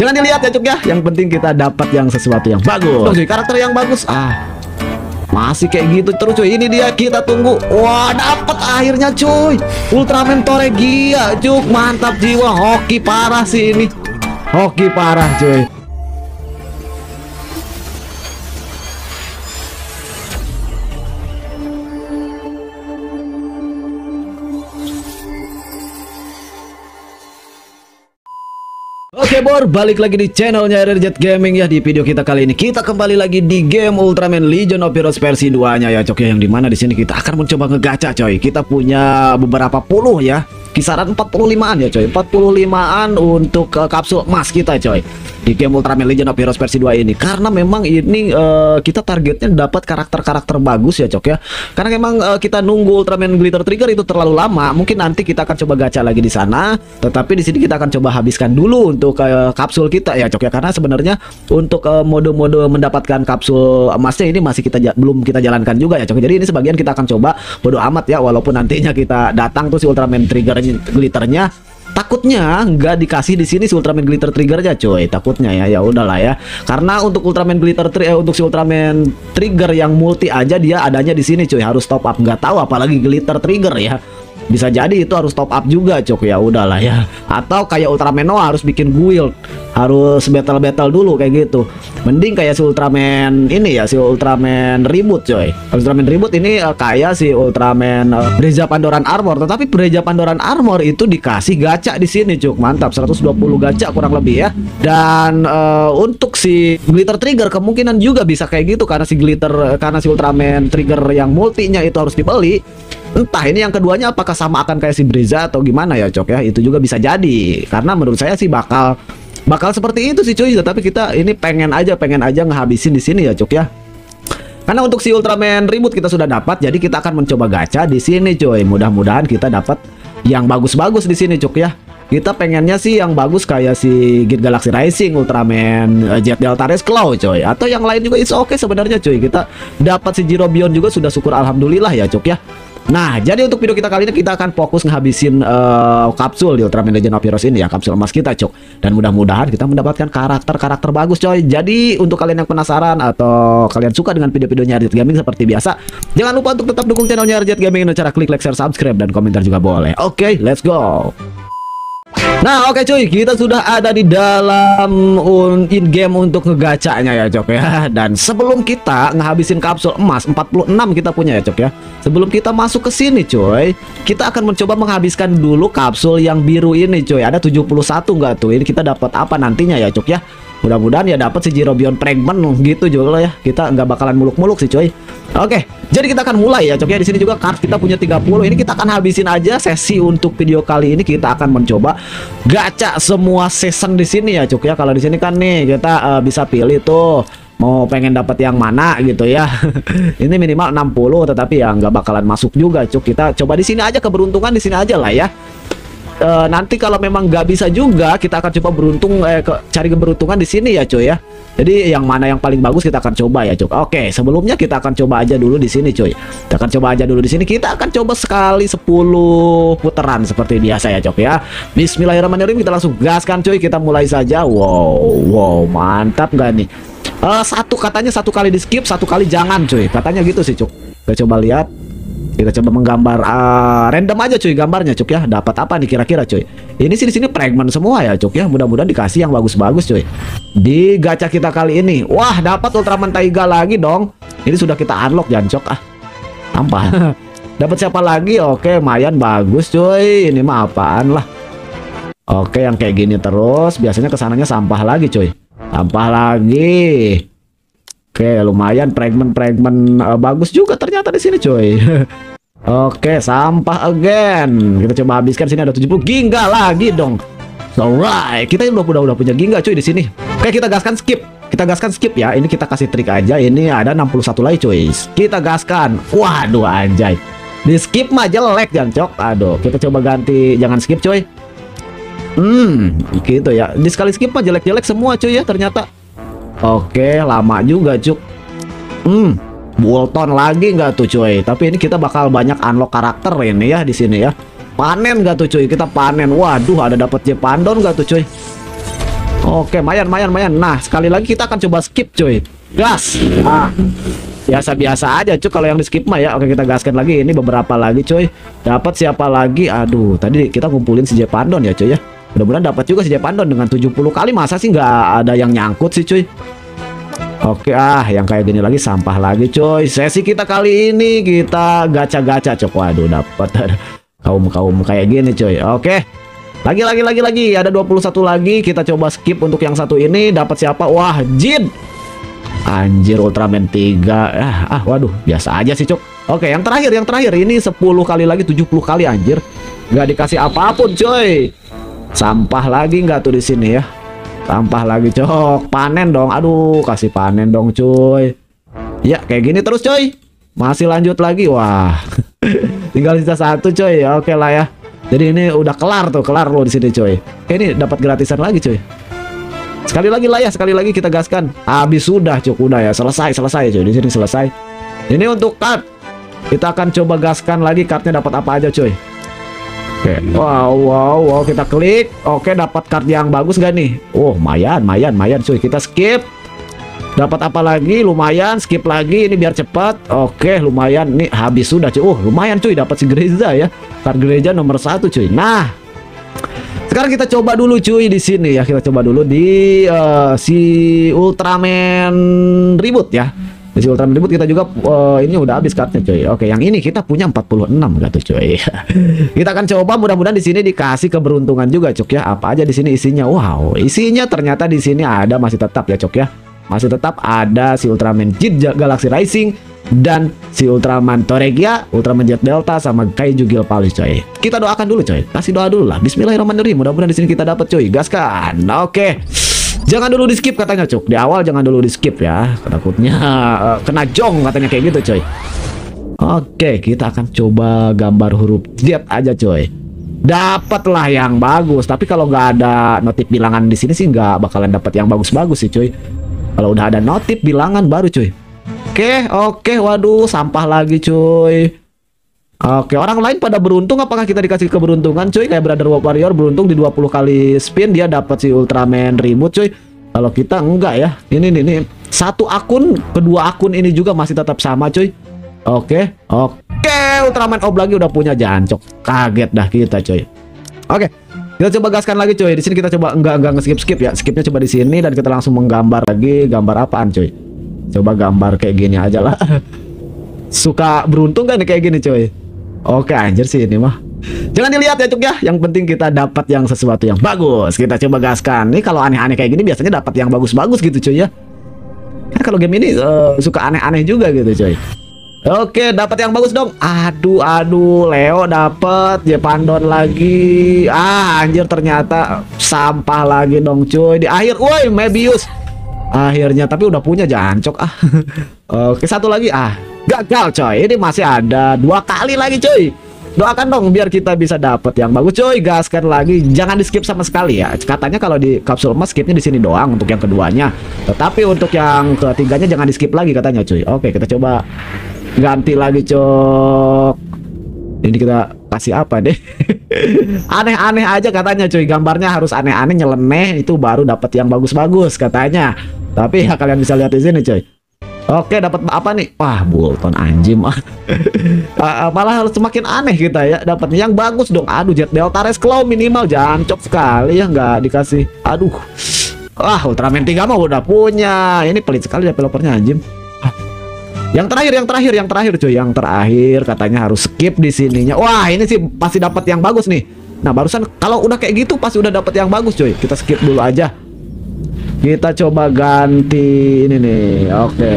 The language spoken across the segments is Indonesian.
Jangan dilihat ya cuk ya. Yang penting kita dapat yang sesuatu yang bagus. Tuh, cuy, karakter yang bagus. Ah. Masih kayak gitu terus cuy. Ini dia kita tunggu. Wah, dapat akhirnya cuy. Ultraman Toregia, cuk. Mantap jiwa. Hoki parah sih ini. Hoki parah cuy. Oke Bor, balik lagi di channelnya RRZ Gaming ya. Di video kita kali ini kita kembali lagi di game Ultraman Legion of Heroes versi 2 nya ya cok ya. Yang di mana di sini kita akan mencoba ngegacha coy. Kita punya beberapa puluh ya. Kisaran 45an ya coy. 45an untuk uh, kapsul emas kita coy Di game Ultraman Legion of Heroes versi 2 ini. Karena memang ini uh, kita targetnya dapat karakter-karakter bagus ya cok ya. Karena memang uh, kita nunggu Ultraman Glitter Trigger itu terlalu lama Mungkin nanti kita akan coba gacha lagi di sana. Tetapi di sini kita akan coba habiskan dulu untuk uh, kapsul kita ya cok ya. Karena sebenarnya untuk uh, mode-mode mendapatkan kapsul emasnya ini masih kita belum kita jalankan juga ya cok jadi ini sebagian kita akan coba. Bodo amat ya walaupun nantinya kita datang tuh si Ultraman trigger glitternya takutnya nggak dikasih di sini si Ultraman glitter triggernya coy takutnya ya ya udahlah ya. Karena untuk Ultraman glitter tri eh, untuk si Ultraman trigger yang multi aja dia adanya di sini coy harus top up. Nggak tahu apalagi glitter trigger ya bisa jadi itu harus top up juga cok. Ya udahlah ya. Atau kayak Ultraman Noah harus bikin guild. Harus battle battle dulu kayak gitu. Mending kayak si Ultraman ini ya si Ultraman ribut coy. Ultraman ribut ini uh, kayak si Ultraman uh, Breza Pandoran Armor. Tetapi Breza Pandoran Armor itu dikasih gacha di sini cuk mantap 120 gacha kurang lebih ya. Dan uh, untuk si glitter trigger kemungkinan juga bisa kayak gitu. Karena si glitter karena si Ultraman trigger yang multinya itu harus dibeli entah ini yang keduanya apakah sama akan kayak si Breza atau gimana ya cok ya? Itu juga bisa jadi. Karena menurut saya sih bakal bakal seperti itu sih cuy. Tapi kita ini pengen aja pengen aja ngehabisin di sini ya cok ya. Karena untuk si Ultraman Reboot kita sudah dapat jadi kita akan mencoba gacha di sini cuy. Mudah-mudahan kita dapat yang bagus-bagus di sini cok ya. Kita pengennya sih yang bagus kayak si Git Galaxy Rising, Ultraman, uh, Jet Delta Claw coy atau yang lain juga oke okay sebenarnya cuy. Kita dapat si Jiro Beyond juga sudah syukur alhamdulillah ya cok ya Nah, jadi untuk video kita kali ini kita akan fokus ngehabisin uh, kapsul di Ultraman Legend of Heroes ini ya, kapsul emas kita, Cok. Dan mudah-mudahan kita mendapatkan karakter-karakter bagus, coy. Jadi untuk kalian yang penasaran atau kalian suka dengan video-videonya Arjet Gaming seperti biasa, jangan lupa untuk tetap dukung channelnya Arjet Gaming dengan cara klik like, share, subscribe dan komentar juga boleh. Oke, okay, let's go. Nah oke okay, cuy kita sudah ada di dalam in game untuk ngegacanya ya cok ya. Dan sebelum kita ngehabisin kapsul emas 46 kita punya ya cok ya. Sebelum kita masuk ke sini cuy Kita akan mencoba menghabiskan dulu kapsul yang biru ini cuy. Ada 71 nggak tuh? Ini kita dapat apa nantinya ya cok ya Mudah-mudahan ya dapat si Jirobion Fragment gitu juga ya. Kita nggak bakalan muluk-muluk sih coy. Oke, jadi kita akan mulai ya cok ya. Di sini juga card kita punya 30. Ini kita akan habisin aja sesi untuk video kali ini kita akan mencoba gacha semua season di sini ya cok ya. Kalau di sini kan nih kita uh, bisa pilih tuh mau pengen dapat yang mana gitu ya. ini minimal 60 tetapi ya nggak bakalan masuk juga cok. Kita coba di sini aja keberuntungan di sini aja lah ya uh, nanti kalau memang nggak bisa juga kita akan coba beruntung eh, ke, cari keberuntungan di sini ya cuy ya. Jadi yang mana yang paling bagus kita akan coba ya cuy. Oke sebelumnya kita akan coba aja dulu di sini cuy. Kita akan coba aja dulu di sini. Kita akan coba sekali 10 putaran seperti biasa ya cuy ya. Bismillahirrahmanirrahim. Kita langsung gaskan cuy. Kita mulai saja. Wow wow mantap gak nih? Uh, satu katanya satu kali di skip satu kali jangan cuy. Katanya gitu sih cuy. Kita coba lihat kita coba menggambar uh, random aja cuy gambarnya cuk ya. Dapat apa nih kira-kira cuy? Ini sih di sini fragment semua ya cuk ya. Mudah-mudahan dikasih yang bagus-bagus cuy. Di gacha kita kali ini. Wah, dapat Ultraman Taiga lagi dong. Ini sudah kita unlock jancok ah. Sampah. dapat siapa lagi? Oke, lumayan bagus cuy. Ini mah apaan lah. Oke, yang kayak gini terus. Biasanya ke sananya sampah lagi cuy. Sampah lagi. Oke, lumayan fragment-fragment uh, bagus juga ternyata di sini cuy. Oke, sampah again. Kita coba habiskan sini ada 70 gingga lagi dong. Alright, kita udah udah udah punya gingga cuy di sini. Oke, kita gaskan skip. Kita gaskan skip ya. Ini kita kasih trik aja. Ini ada 61 lagi cuy. Kita gaskan. Waduh anjay. Di skip mah jelek jancok. Aduh, kita coba ganti jangan skip cuy. Hmm, gitu ya. Di sekali skip mah jelek-jelek semua cuy ya ternyata. Oke, lama juga cuk. Hmm, Bolton lagi nggak tuh cuy tapi ini kita bakal banyak unlock karakter ini ya di sini ya panen nggak tuh cuy kita panen waduh ada dapat Jepandon nggak tuh cuy Oke, mayan, mayan, mayan. Nah, sekali lagi kita akan coba skip, cuy. Gas. Ah. Biasa-biasa aja, cuy. Kalau yang di skip mah ya. Oke, kita gaskan lagi. Ini beberapa lagi, cuy. Dapat siapa lagi? Aduh, tadi kita kumpulin si Jepandon ya, cuy ya. Mudah-mudahan dapat juga si Jepandon dengan 70 kali. Masa sih nggak ada yang nyangkut sih, cuy? Oke ah, yang kayak gini lagi sampah lagi, cuy. Sesi kita kali ini kita gacha-gacha, cok. Waduh, dapat kaum-kaum kayak gini, cuy. Oke. Lagi lagi lagi lagi ada 21 lagi kita coba skip untuk yang satu ini dapat siapa? Wah, Jin. Anjir Ultraman 3. Ah, ah waduh, biasa aja sih, Cok. Oke, yang terakhir yang terakhir ini 10 kali lagi 70 kali anjir. Nggak dikasih apa pun, coy. Sampah lagi nggak tuh di sini ya? Sampah lagi, Cok. Panen dong. Aduh, kasih panen dong, cuy. Ya, kayak gini terus, coy. Masih lanjut lagi. Wah. Tinggal sisa satu, coy. Oke lah ya. Jadi ini udah kelar tuh, kelar loh di sini coy. Oke, ini dapat gratisan lagi coy. Sekali lagi lah ya, sekali lagi kita gaskan. Habis sudah cukup udah ya, selesai selesai coy. Di sini selesai. Ini untuk card. Kita akan coba gaskan lagi kartnya dapat apa aja coy. Oke, wow, wow, wow, kita klik. Oke, dapat card yang bagus gak nih? Oh, mayan, mayan, mayan cuy. Kita skip. Dapat apa lagi? Lumayan, skip lagi. Ini biar cepat. Oke, lumayan. Nih habis sudah cuy. Oh, lumayan cuy, dapat si Greza ya. Card gereja nomor satu cuy. Nah, sekarang kita coba dulu cuy di sini ya. Kita coba dulu di uh, si Ultraman Reboot ya. Di Ultraman Reboot kita juga uh, ini udah habis kartunya cuy. Oke, yang ini kita punya 46 gitu cuy. kita akan coba mudah-mudahan di sini dikasih keberuntungan juga cuk ya. Apa aja di sini isinya? Wow, isinya ternyata di sini ada masih tetap ya cuk ya masih tetap ada si Ultraman Jet Galaxy Rising dan si Ultraman Toregia, Ultraman Jet Delta sama Kaiju Gil Palis coy. Kita doakan dulu coy. Kasih doa dulu lah. Bismillahirrahmanirrahim. Mudah-mudahan di sini kita dapat coy. Gaskan. Oke. Jangan dulu di skip katanya cuk. Di awal jangan dulu di skip ya. Takutnya uh, kena jong katanya kayak gitu coy. Oke, kita akan coba gambar huruf Z aja coy. Dapatlah yang bagus, tapi kalau nggak ada notif bilangan di sini sih nggak bakalan dapat yang bagus-bagus sih coy. Kalau udah ada notif bilangan baru cuy. Oke, oke, waduh, sampah lagi cuy. Oke, orang lain pada beruntung apakah kita dikasih keberuntungan cuy? Kayak Brother Warrior beruntung di 20 kali spin dia dapat si Ultraman remote cuy. Kalau kita enggak ya. Ini nih nih satu akun, kedua akun ini juga masih tetap sama cuy. Oke, oke, Ultraman Ob lagi udah punya jancok. Kaget dah kita cuy. Oke, kita coba gaskan lagi coy. Di sini kita coba enggak enggak nge-skip-skip ya. Skipnya coba di sini dan kita langsung menggambar lagi. Gambar apaan coy? Coba gambar kayak gini aja lah. Suka beruntung kan kayak gini coy? Oke anjir sih ini mah. Jangan dilihat ya cuk ya. Yang penting kita dapat yang sesuatu yang bagus. Kita coba gaskan. Nih kalau aneh-aneh kayak gini biasanya dapat yang bagus-bagus gitu cuy ya. Kan kalau game ini uh, suka aneh-aneh juga gitu coy. Oke, dapat yang bagus dong. Aduh, aduh, Leo dapat, Jepandon lagi. Ah, anjir ternyata sampah lagi dong, cuy. Di akhir, woi, Mebius. Akhirnya, tapi udah punya jancok ah. Oke, satu lagi ah. Gagal, coy. Ini masih ada dua kali lagi, cuy. Doakan dong biar kita bisa dapat yang bagus, cuy. Gaskan lagi. Jangan di skip sama sekali ya. Katanya kalau di kapsul emas skipnya di sini doang untuk yang keduanya. Tetapi untuk yang ketiganya jangan di skip lagi katanya, cuy. Oke, kita coba ganti lagi cok ini kita kasih apa deh aneh-aneh aja katanya cuy gambarnya harus aneh-aneh nyeleneh itu baru dapat yang bagus-bagus katanya tapi ya kalian bisa lihat di sini cuy Oke dapat apa nih? Wah Bolton anjim Malah harus semakin aneh kita ya Dapatnya yang bagus dong Aduh Jet Delta Race Claw minimal Jancok sekali ya nggak dikasih Aduh Wah Ultraman 3 mah udah punya Ini pelit sekali developernya anjim yang terakhir, yang terakhir, yang terakhir cuy, yang terakhir katanya harus skip di sininya. Wah, ini sih pasti dapat yang bagus nih. Nah, barusan kalau udah kayak gitu pasti udah dapat yang bagus cuy. Kita skip dulu aja. Kita coba ganti ini nih. Oke.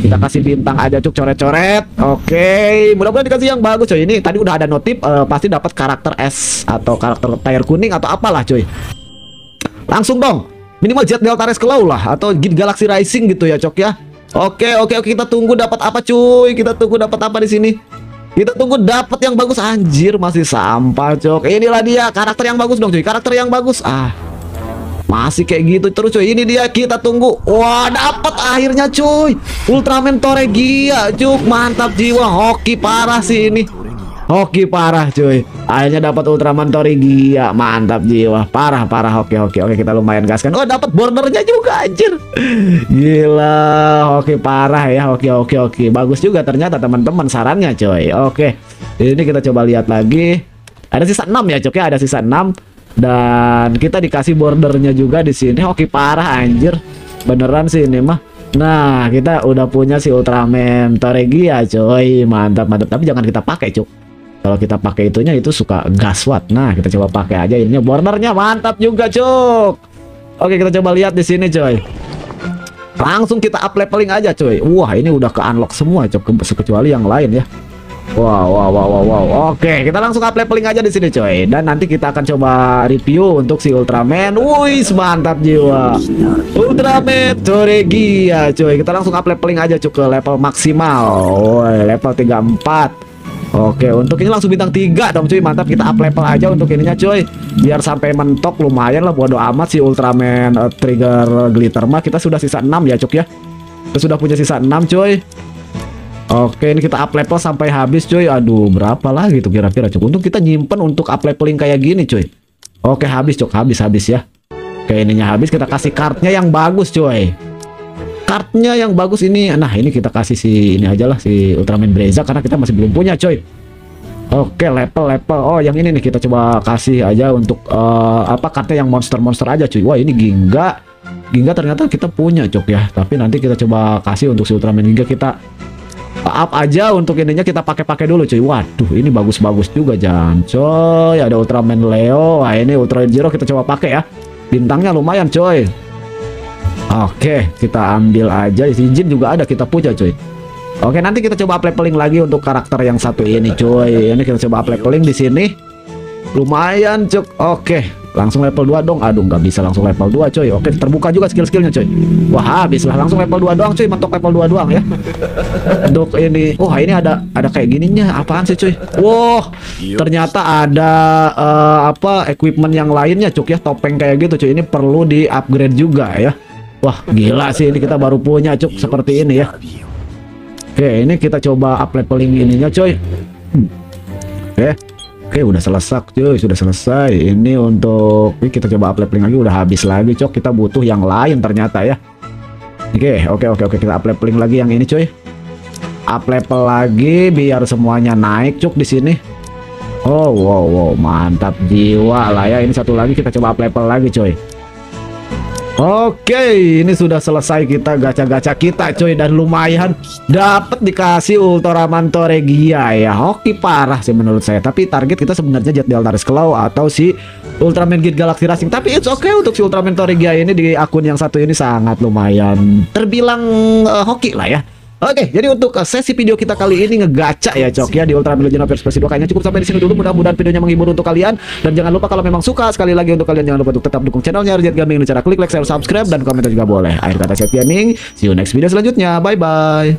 Kita kasih bintang aja cuk coret-coret. Oke, mudah-mudahan dikasih yang bagus cuy. Ini tadi udah ada notif uh, pasti dapat karakter S atau karakter tire kuning atau apalah cuy. Langsung dong. Minimal Jet Delta Race Claw lah atau Galaxy Rising gitu ya, Cok ya. Oke, oke, oke, kita tunggu dapat apa cuy? Kita tunggu dapat apa di sini? Kita tunggu dapat yang bagus anjir, masih sampah, Cok. Inilah dia karakter yang bagus dong, cuy. Karakter yang bagus. Ah. Masih kayak gitu terus cuy. Ini dia kita tunggu. Wah, dapat akhirnya cuy. Ultraman Toregia, cuk. Mantap jiwa. Hoki parah sih ini. Hoki parah cuy. Akhirnya dapat Ultraman Torigia Mantap jiwa. Parah parah. Oke oke oke kita lumayan gaskan. Oh dapat bordernya juga anjir. Gila Oke parah ya. Oke oke oke Bagus juga ternyata teman-teman sarannya cuy. Oke Ini kita coba lihat lagi. Ada sisa 6 ya ya Ada sisa 6 Dan kita dikasih bordernya juga di sini Oke parah anjir Beneran sih ini mah Nah, kita udah punya si Ultraman Toregia, coy. Mantap, mantap. Tapi jangan kita pakai, cuk. Kalau kita pakai itunya itu suka gaswat. Nah, kita coba pakai aja ininya bordernya mantap juga, Cuk. Oke, kita coba lihat di sini, coy. Langsung kita up leveling aja, coy. Wah, ini udah ke unlock semua, Cuk. Kecuali yang lain ya. Wow, wow, wow, wow, wow. Oke, kita langsung up leveling aja di sini, coy. Dan nanti kita akan coba review untuk si Ultraman. Wih, mantap jiwa. Ultraman Toregia, coy. Kita langsung up leveling aja, cuk, ke level maksimal. Woi, level 34. Oke, untuk ini langsung bintang 3 dong cuy. Mantap, kita up level aja untuk ininya cuy. Biar sampai mentok lumayan lah bodo amat si Ultraman uh, Trigger Glitter mah kita sudah sisa 6 ya, Cuk ya. Kita sudah punya sisa 6 cuy. Oke, ini kita up level sampai habis cuy. Aduh, berapa lah gitu kira-kira Cuk. Untuk kita nyimpen untuk up leveling kayak gini cuy. Oke, habis Cuk, habis habis ya. Oke, ininya habis. Kita kasih kartnya yang bagus cuy. Kartnya yang bagus ini nah ini kita kasih si ini aja lah si Ultraman Breza karena kita masih belum punya coy Oke level level. Oh yang ini nih kita coba kasih aja untuk uh, apa kartnya yang monster-monster aja cuy. Wah ini Ginga. Ginga ternyata kita punya cok ya. Tapi nanti kita coba kasih untuk si Ultraman Ginga kita up aja untuk ininya kita pakai-pakai dulu cuy waduh ini bagus-bagus juga jangan coy ada Ultraman Leo wah ini Ultra Zero kita coba pakai ya bintangnya lumayan coy Oke, kita ambil aja. Izin juga ada kita punya, cuy. Oke, nanti kita coba leveling lagi untuk karakter yang satu ini, cuy. Ini kita coba leveling di sini. Lumayan, cuk. Oke, langsung level 2 dong. Aduh, nggak bisa langsung level 2, cuy. Oke, terbuka juga skill-skillnya, cuy. Wah, habis lah langsung level 2 doang, cuy. Mentok level 2 doang ya. Untuk ini, wah ini ada ada kayak gininya. Apaan sih, cuy? Wah, ternyata ada uh, apa equipment yang lainnya, cuk ya. Topeng kayak gitu, cuy. Ini perlu di-upgrade juga ya. Wah gila sih ini kita baru punya cuk seperti ini ya Oke ini kita coba up leveling ininya coy Oke Oke udah selesai cuy sudah selesai. Ini untuk ini kita coba up leveling lagi udah habis lagi cok. Kita butuh yang lain ternyata ya. Oke oke oke oke kita up leveling lagi yang ini coy Up level lagi biar semuanya naik cuk di sini. Oh wow wow mantap jiwa lah ya. Ini satu lagi kita coba up level lagi coy Oke, ini sudah selesai kita gacha-gacha kita coy dan lumayan dapat dikasih Ultraman Toregia ya. Hoki parah sih menurut saya. Tapi target kita sebenarnya Jet Delta Claw atau si Ultraman Gate Galaxy Racing. Tapi it's okay untuk si Ultraman Toregia ini di akun yang satu ini sangat lumayan terbilang uh, hoki lah ya. Oke, jadi untuk uh, sesi video kita kali ini ngegaca ya, Cok ya di Ultra Legend of Versi 2 kayaknya cukup sampai di sini dulu. Mudah-mudahan videonya menghibur untuk kalian dan jangan lupa kalau memang suka sekali lagi untuk kalian jangan lupa untuk tetap dukung channelnya Reject Gaming dengan cara klik like, share, subscribe dan komentar juga boleh. Akhir kata saya Tianing, see you next video selanjutnya. Bye bye.